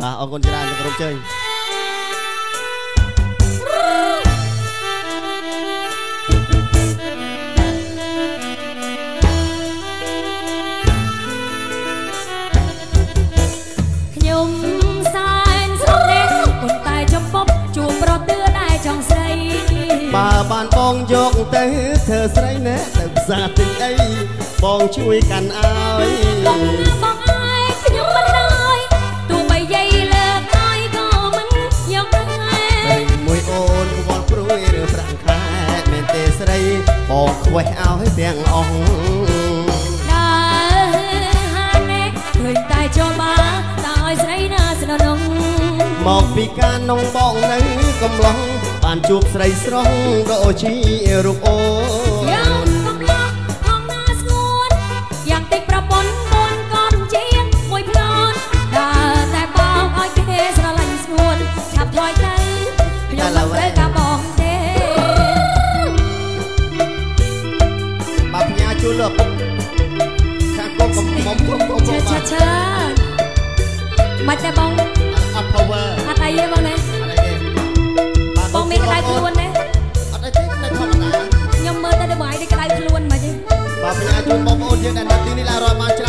បាទអរគុណច្រើនលោកក្រុមជើញបើបានបងយកទៅធ្វើស្រីណែទៅផ្សារទិញអីបងជួយកាន់ឲ្យបងបង វេះឲ្យទាំងអស់ដើហានេះឃើញតែចូលបាតើឲ្យស្រីណាស្នងមកពីការនងបងនៅកំឡុងបានជួបស្រីស្រស់ដូចជារូបអូន បាច់ទេបងអត់ power អត់អីទេបងណាបងមានក្តៅខ្លួនទេអត់អីទេនៅធម្មតាខ្ញុំមើលទៅដូចបងឯងដូចក្តៅខ្លួនមិនទេបាទបញ្ញាជួយបងប្អូនយើងដែលនៅទីនេះឡារាល់បានជ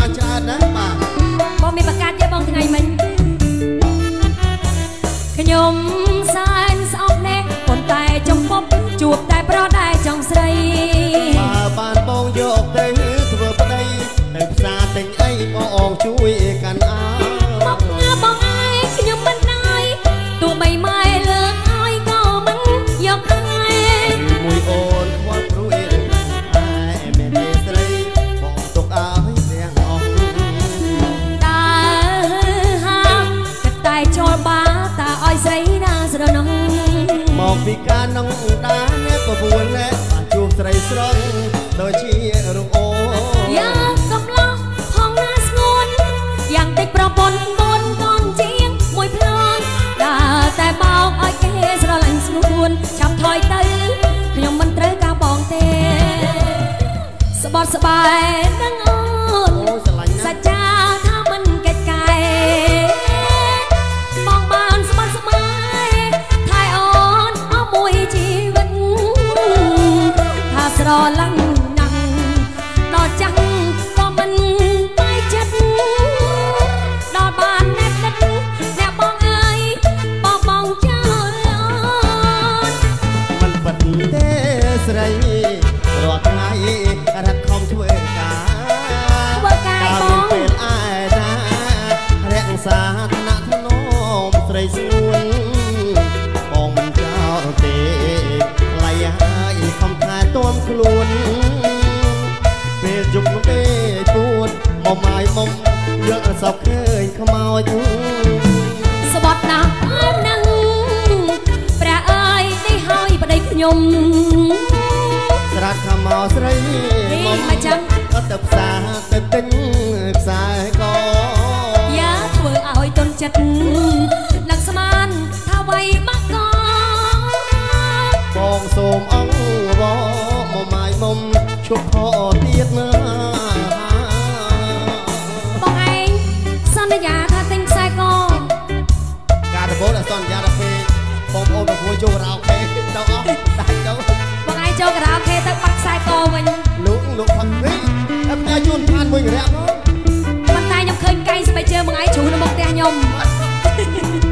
បែនឹងអូនសច្ចាថាមិនកិច្ចកែបងបានស្បាត់ស្បាយថៃអូនអស់មួយជីវិតថាស្រឡាញ់ វិញរាក់មកប៉ុន្តែខ្ញុំឃើញកៃស្បែកជើងបងឯងជ្រុះនៅមុខផ្ទះខ្ញុំ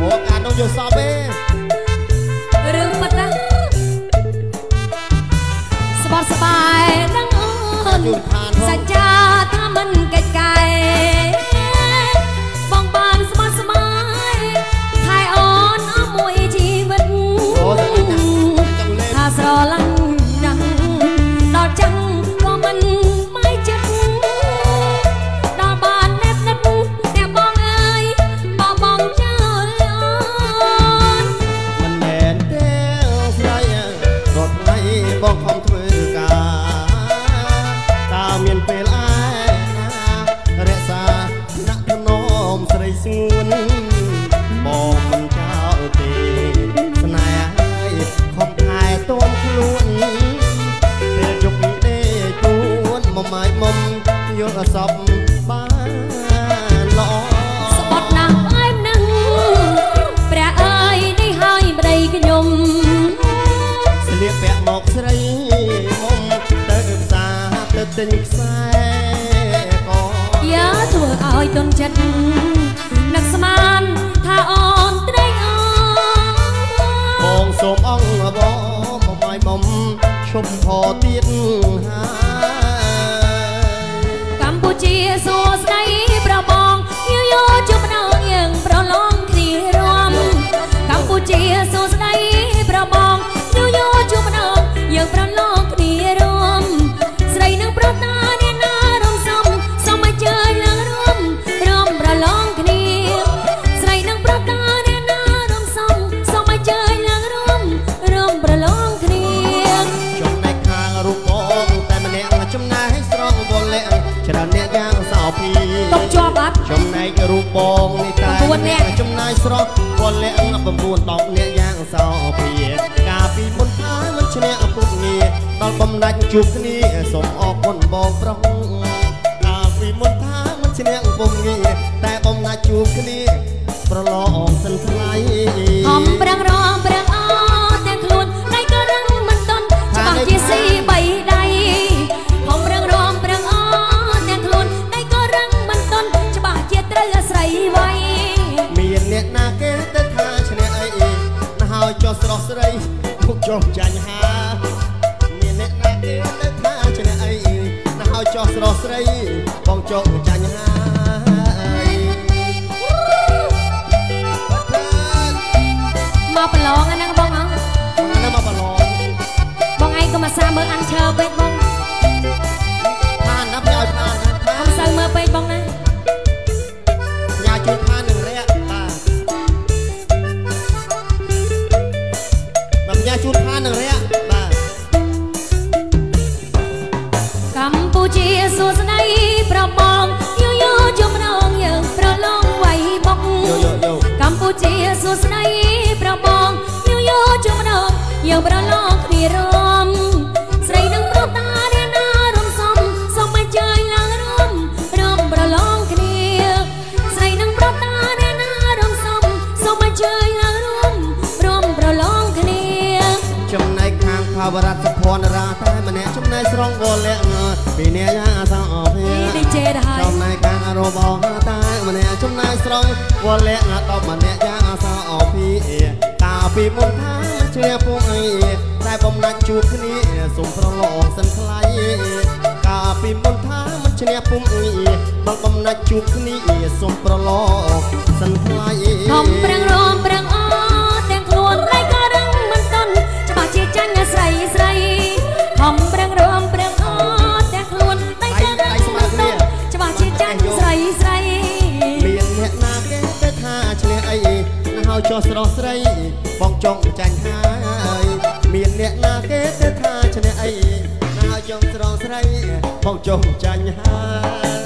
អូអានោះយកសពទេរឿងប៉ិតណាស្បត់ស្បាយនឹងអូនសច្ចាថាមិនកិច្ចកែបងបានស្បត់ស្បាយថែអូនអស់មួយជីវិតអូថាស្រឡាញ់ chân ណាយស្រស់ពលលាក់9 10នាក់យ៉ាងសោភាកាលពីមុនថាមិនឈ្នះពុកងារដល់បំណាច់ជួបគ្នាសូមអរគុណបងប្រុសកាលពីមុនថាមិនឈ្នះពុកងារតែបំណាច់ជួបគ្នាប្រឡងសិនថ្លៃហំ ចុះចាញ់ហាមានអ្នកណាគេទៅថាឈ្នះអីណាហើយចុះស្រស់ស្រី បងចុះចាញ់ហាបាត់មកប្រឡងអាហ្នឹងបងអងណាមកប្រឡងបងឯងក៏មកសាមើលអានឈើពេកបង តែបំណាច់ជួបគ្នាសុំប្រឡងសិនថ្លៃកាលពីមុនថាមិនឈ្នះពុំអីដល់បំណាច់ជួបគ្នាសុំប្រឡងសិនថ្លៃខំប្រឹងរំប្រឹងអទាំងខ្លួនដៃក៏រឹងមិនតន់ច្បាស់ជាចាញ់អាស្រ័យស្រីខំប្រឹងរំប្រឹងអទាំងខ្លួនដៃក៏រឹងមិនតន់ច្បាស់ជាចាញ់ស្រីស្រីមានអ្នកណាគេទៅថាឆ្លៀសអីណាហើយចុះស្រស់ស្រីបងចង់ចាញ់ហើយមាន អ្នកណាគេទៅថាឆ្លៀសអីណាហើយចង់ស្រស់ស្រីបងចង់ចាញ់ហើយ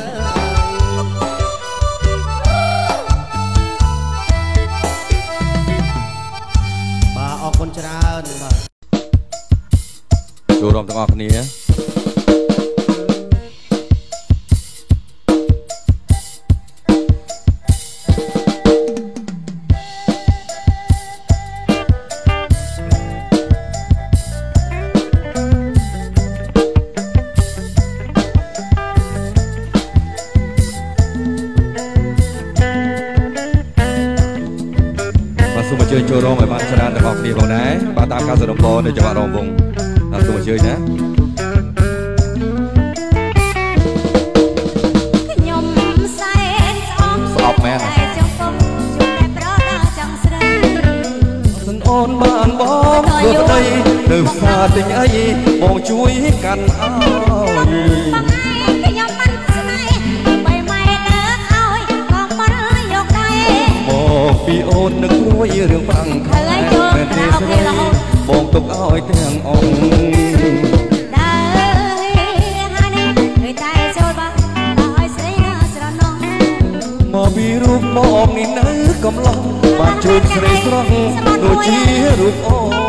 បាទអរគុណច្រើនបាទចូលរួមទាំងអស់គ្នា ទុកឲ្យទាំងអង្គដើរហើយនេះដូចតែចូលបាដល់ឲ្យស្រីណាស្រណងមកពីរូបបងនេះនៅកំឡុងបានជួបស្រីស្រស់ដូចជារូបអូន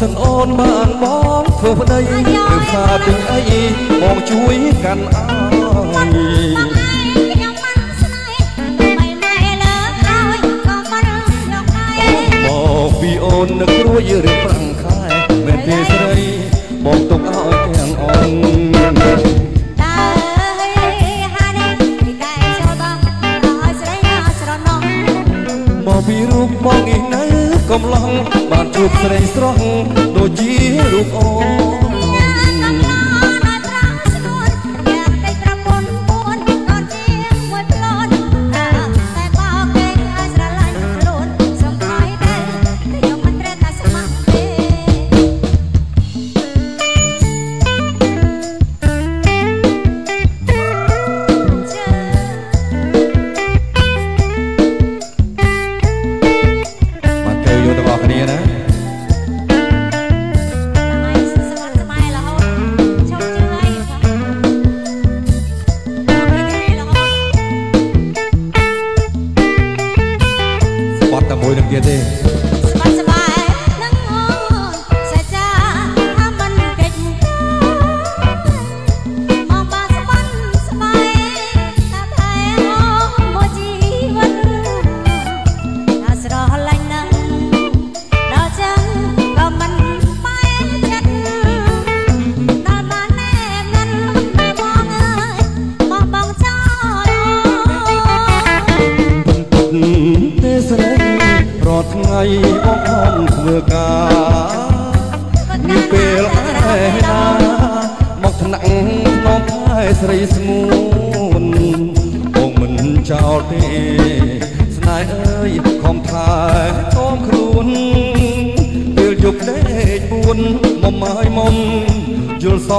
សិនអូនបានបងធ្វើប្តីឬផ្សារទិញអីបងជួយកាន់អើយពីអូននឹករួយរឿងប្រាំងខែមែនទេស្រីបងទុកឲ្យទាំងអូនតើហានេះគេតែចូលបងឲ្យស្រីអស់ស្រណងមកពីរូបមកនេះ កំឡុងបានជួបស្រីស្រស់ដូចជារូបអូន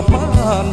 My.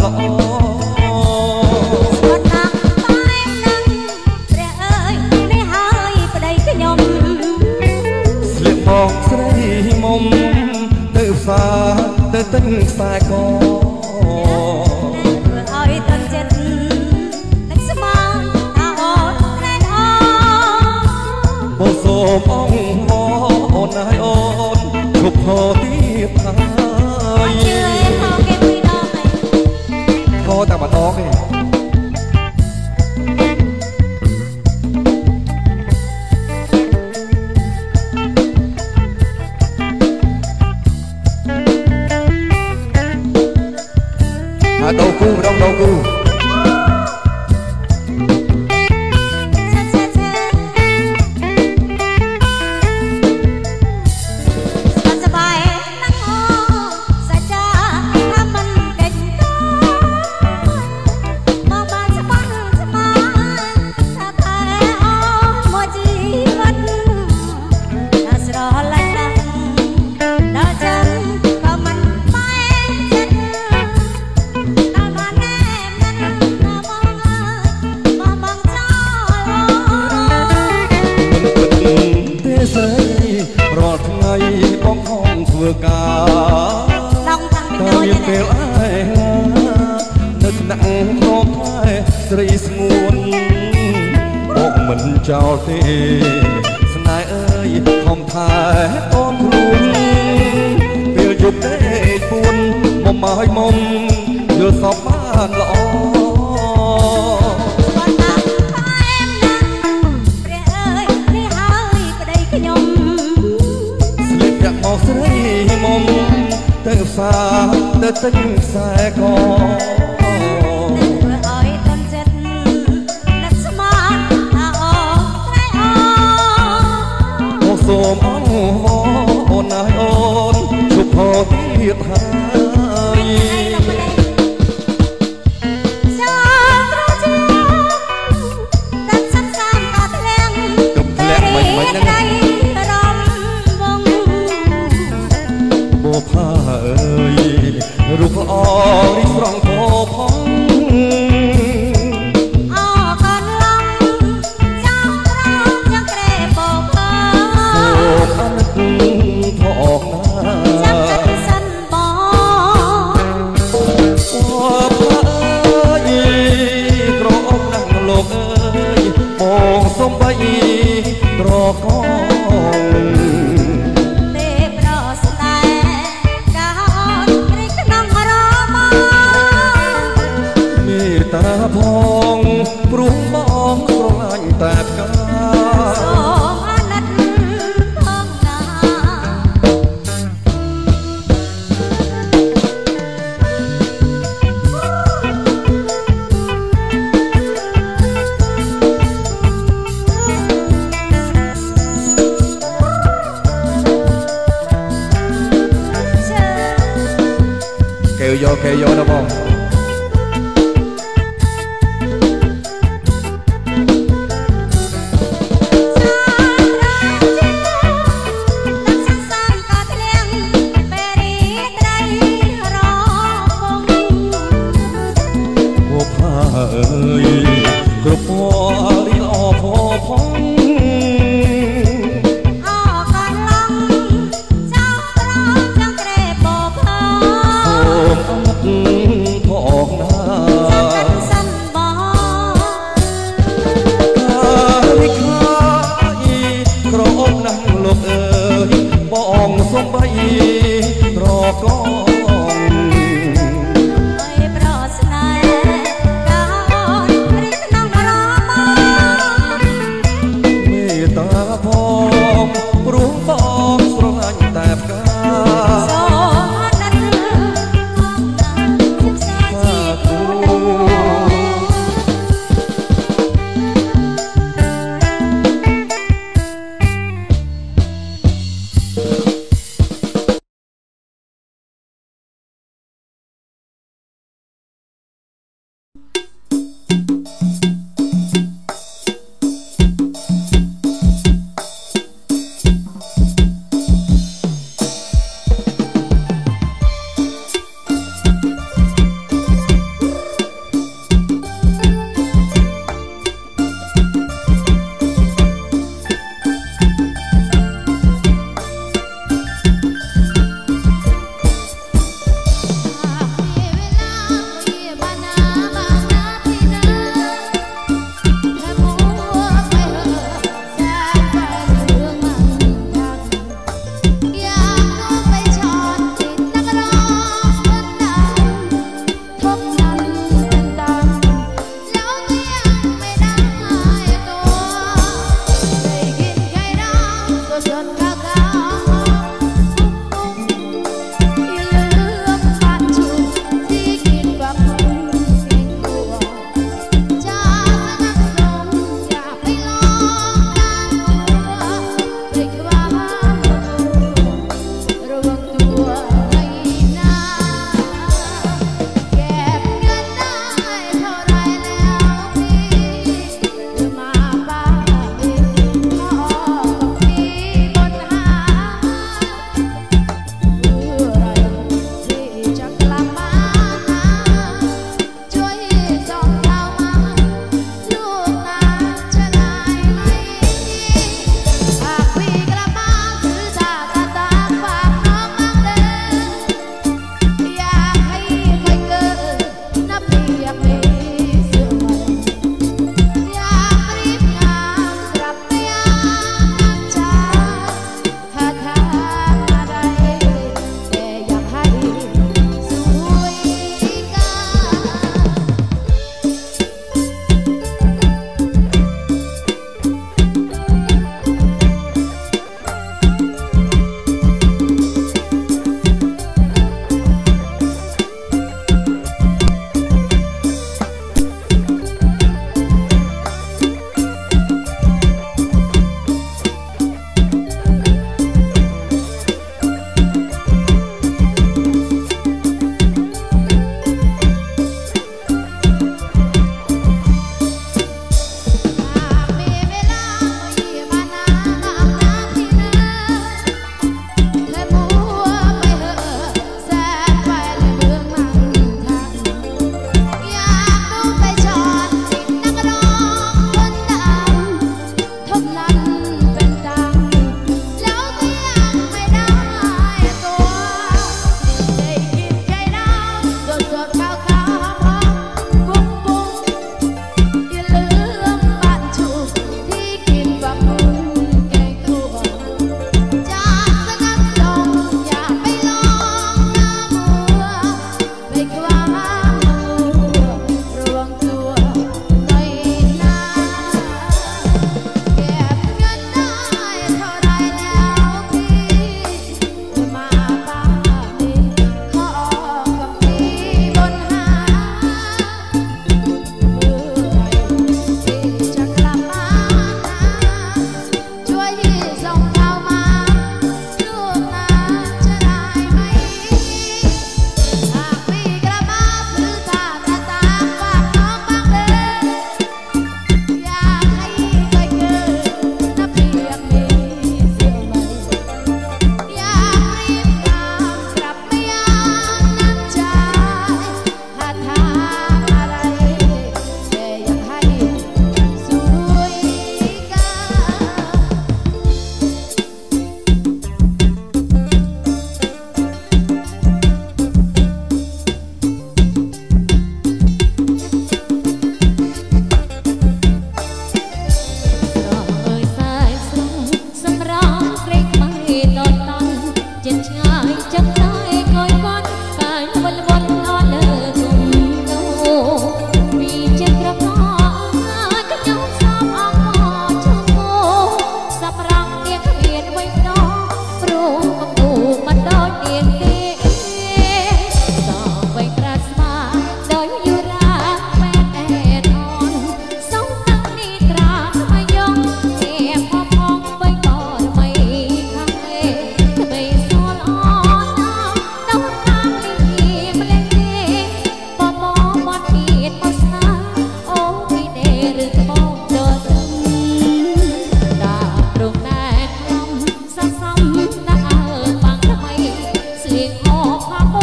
ចោលទេស្នេហ៍អើយខំថែអូនខ្លួនពេលយប់ទេពួនមុំហើយមុំយល់សពបានល្អមកស្រីមុំទៅផ្សារទៅទិញខ្សែក សូមអង្វរអូនអើយអូនជប់ផោទៀតហើយរូបល្អរីស្រង់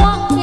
Oh.